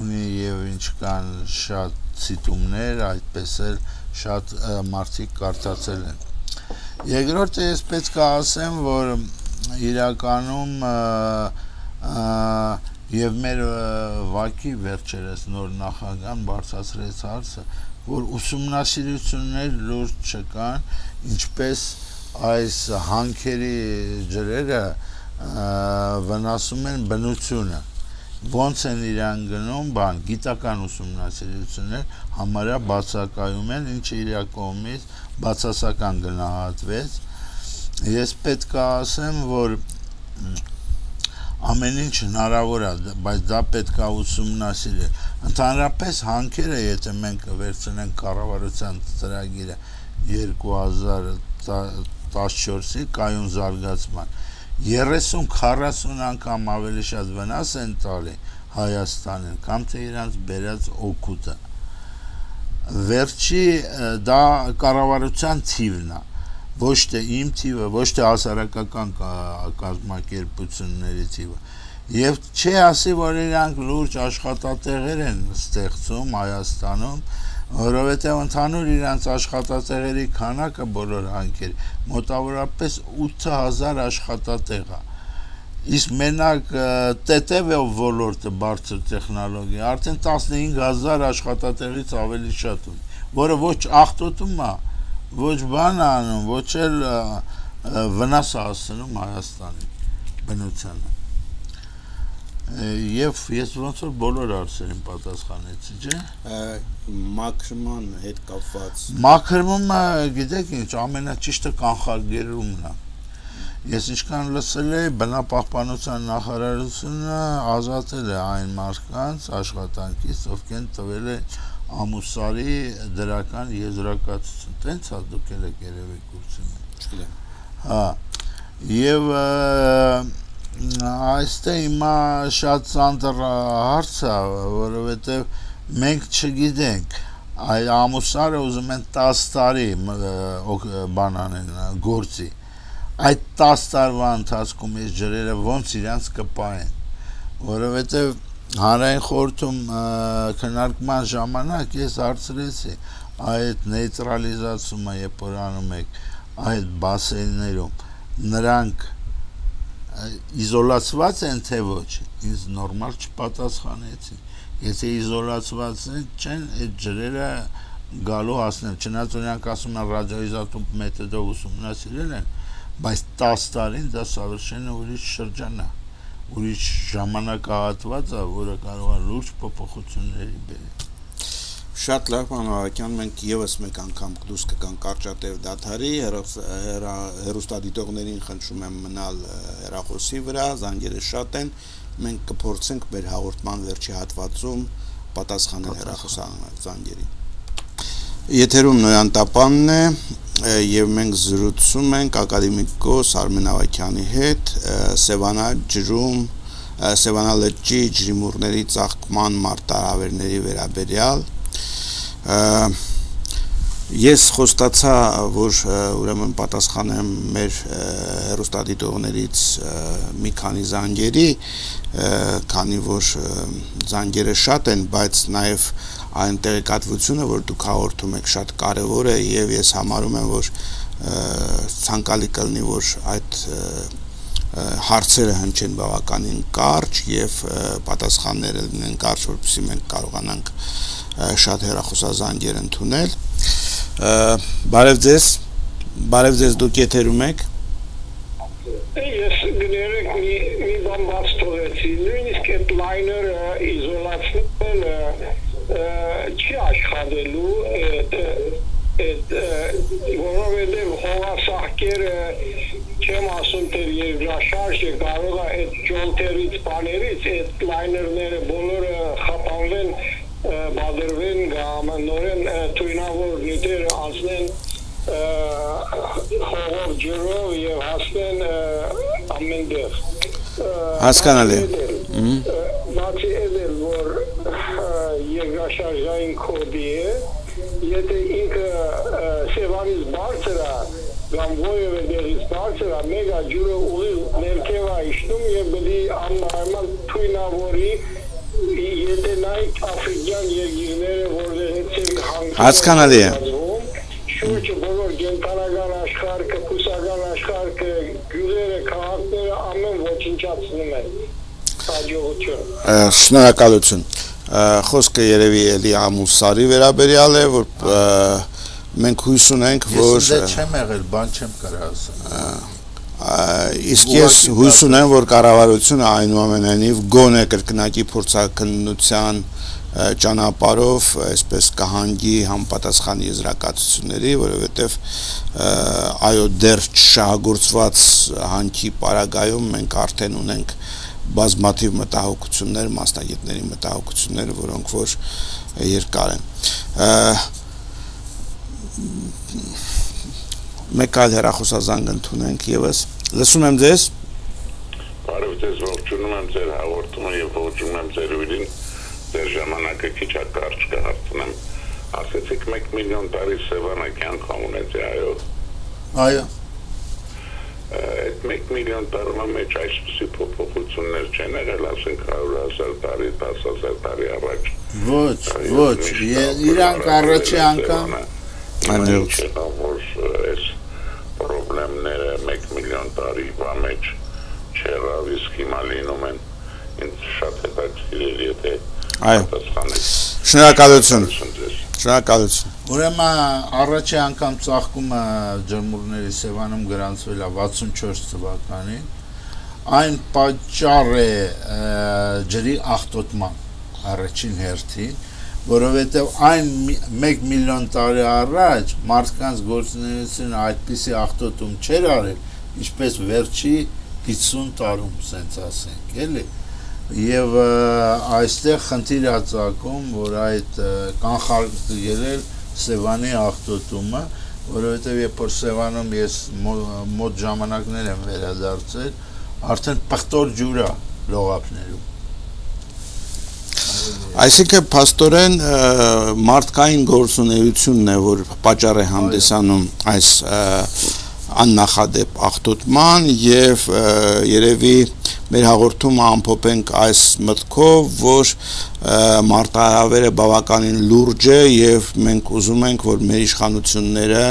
ունի եւ ինչքան շատ ցիտումներ, այդպես էլ շատ մարդիկ կարդացել են։ Երկրորդը ես պետք է ասեմ, որ իրականում եւ մեր վակի վերջերս նոր նախագահան բարձրացրեց հարցը, որ ուսումնասիրություններ լուրջ չկան, ինչպես այս հանքերի ջրերը վնասում են բնությունը ոնց են իրան գնում բան գիտական ուսումնասիրություններ համարյա բացակայում են ինչը իր կողմից բացասական գնահատվեց ես պետք է ասեմ որ ամեն ինչ հնարավոր է բայց դա պետք է ուսումնասիրել ընդհանրապես հանքերը եթե մենք վերցնենք կառավարության ծրագիրը 2014-ի կայուն զարգացման 30-40 անգամ ավելի շատ վնաս են տալի Հայաստանին, կամ թե իրանց բերած օգուտը։ Վերջի դա կառավարության թիվն է, ոչ թե իմ թիվը, ոչ թե հասարակական կազմակերպությունների թիվը։ Եվ չի ասի, որ իրանք լուրջ աշխատատեղեր են ստեղծում Հայաստանում, որովհետև într-անուր իրանց աշխատատեղերի քանակը բոլոր հանքեր մոտավորապես 8000 աշխատատեղ է իսկ մենակ ՏՏՎ ոլորտը բարձր տեխնոլոգիա արդեն 15000 աշխատատեղից ավելի շատ ունի որը ոչ ախտոտում է ոչ բան անում ոչ էլ վնաս հասնում Հայաստանին բնությանը եւ ես ոնց որ բոլոր հարցերին պատասխանեցի, չէ՞։ Մաքրման հետ կապված։ Մաքրումը, գիտեք ինչ, ամենաճիշտը կանխարգելումն է։ Ես ինչքան լսել եմ, բնապահպանության նախարարությունը ազատել է այն մարդկանց աշխատանքից, ովքեր տվել են ամուսարի դրական եզրակացություն։ Տենց է դուք եք երևի կուրսում։ Չգիտեմ։ Հա։ Եվ այստեղ հիմա շատ ծանր հարց է, որովհետև մենք չգիտենք այ ամուսարը ուզում են 10 տարի բանանեն գործի այդ 10 տարվա ընթացքում այս ջրերը ոնց իրանց կպահեն որովհետև հանրային խորհրդում քննարկման ժամանակ ես հարցրեցի այդ նեյտրալիզացումը երբ որ անում եք այդ բասեններում նրանք իզոլացված են թե ոչ ինձ նորմալ չպատասխանեցին եթե իզոլացված են չեն այդ ջրերը գալու հասնել չնայած օրինակ ասում են ռադիոիզոտոպ մեթոդով ուսումնասիրել են բայց 10 տարին դա совершенно ուրիշ շրջան է ուրիշ ժամանակահատված է որը կարող է լուրջ փոփոխությունների բերել Շատ լավ, պարոն Ավակյան, մենք եւս մեկ անգամ դուրս կգան կարճատև դաթարի, հերոստադիտողներին խնդրում եմ մնալ հերախոսի վրա, զանգերը շատ են, մենք կփորձենք մեր հաղորդման վերջի հատվածում պատասխանել հերախոսային զանգերին։ Եթերում Նոյան Տապանն է եւ մենք զրուցում ենք ակադեմիկոս Արմեն Ավակյանի հետ Սևանա ջրում Սևանա լճի ջրիմուրների ծաղկման մարտահրավերների վերաբերյալ ես խոստացա, որ ուրեմն պատասխանեմ մեր հերոստատիտողներից մի քանի զանգերի, քանի որ զանգերը շատ են, բայց նաև այն տեղեկատվությունը, որ դուք հաղորդում եք, շատ կարևոր է եւ ես համարում եմ, որ ցանկալի կլինի, որ այդ հարցերը հնչեն բավականին կարճ եւ պատասխանները լինեն կարճ, որպեսզի մենք կարողանանք շատ հերախոսազանգեր ընդունել։ Բարև ձեզ։ Բարև ձեզ, դուք եթերում եք։ Ես գներեք մի մի բան բաց թողեցի, նույնիսկ այդ լայները իզոլացնելը չի աշխատելու այդ այդ որովհետև հողասահքերը չեմ ասում թե երկրաշարժը կարող է այդ ջոլթերից բաներից այդ լայներները բոլորը խապանվեն բادرվեն կամ նորեն թույնավոր նյութեր անցնեն հողով ջրով եւ հասնեն ամենտեղ հասկանալի բացի այդ որ երկրաշարժային կոդի է եթե ինքը սևանից բարձր է կամ ովևէ դերից բարձր է մեգա ջուրը ուղի ներքև է իջնում եւ բդի աննայման թույնավորի եթե նայեք աֆրիկյան երկիրները, որտեղից են հանգում հասկանալի է շուրջը բոլոր գենտանական աշխարհը, կուսական աշխարհը, գյուղերը, քաղաքները ամեն ոչնչացնում են։ Շնորհակալություն։ Խոսքը երևի էլի ամուսարի վերաբերյալ է, որ մենք հույս ունենք, որ Ես դե չեմ եղել, բան չեմ կարող ասել իսկ ես հույս ունեմ, որ կառավարությունը այնուամենայնիվ գոնե կրկնակի փորձակնության ճանապարով այսպես կհանգի համապատասխան եզրակացությունների, որովհետև այո դեռ չշահագործված հանքի պարագայում մենք արդեն ունենք բազմաթիվ մտահոգություններ, մասնագետների մտահոգություններ, որոնք որ երկար են մեկ այլ հեռախոսազանգ ընդունենք եւս։ Լսում եմ ձեզ։ Բարև ձեզ, ողջունում եմ ձեր հաղորդումը եւ ողջունում եմ ձեր ուրին ձեր ժամանակը քիչ կարճ կհարցնեմ։ Ասեցիք 1 միլիոն տարի Սևանա կյանք ունեցի, այո։ Այո։ Այդ 1 միլիոն տարվա մեջ այսպիսի փոփոխություններ չեն եղել, ասենք 100.000 տարի, 10.000 տարի առաջ։ Ոչ, ոչ, իրանք առաջի անգամ Այո, որ այս խնդիրները 1 միլիոն տարիվա մեջ չեղավ, իսկ հիմա լինում են ինձ շատ հետաքրքիր եթե Այո։ Շնորհակալություն։ Շնորհակալություն։ Ուրեմն առաջի անգամ ծաղկումը ջրմուրների Սևանում գրանցվել է 64 թվականին։ Այն պատճառ է ջրի աղտոտման առաջին հերթին որովհետև այն 1 միլիոն տարի առաջ մարդկանց գործունեությունը այդպիսի ախտոտում չէր արել, ինչպես վերջի 50 տարում, սենց ասենք, էլի։ եւ այստեղ խնդիր է ծագում, որ այդ կանխարգելել Սևանի աղտոտումը, որովհետեւ երբ որ Սևանում ես մոտ ժամանակներ եմ վերադարձել, արդեն պղտոր ջուր է լողափներում Այսինքն աստորեն մարդկային գործունեությունն է, որ պատճառ է հանդիսանում այս աննախադեպ աղտոտման եւ երևի մեր հաղորդումը ամփոփենք այս մտքով, որ մարտահրավերը բավականին լուրջ է եւ մենք ուզում ենք, որ մեր իշխանությունները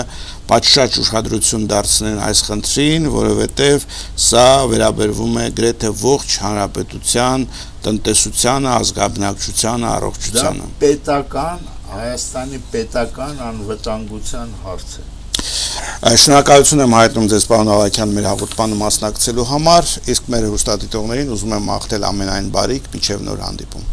պատշաճ ուշադրություն դարձնեն այս խնդրին, որովհետև սա վերաբերվում է գրեթե ողջ հանրապետության տնտեսությանը, ազգաբնակչությանը, առողջությանը։ Դա պետական Հայաստանի պետական անվտանգության հարց է։ Շնորհակալություն եմ հայտնում ձեզ պարոն Ավակյան մեր հաղորդմանը մասնակցելու համար, իսկ մեր հուստադիտողներին ուզում եմ մաղթել ամենայն բարիք, միջև նոր հանդիպում։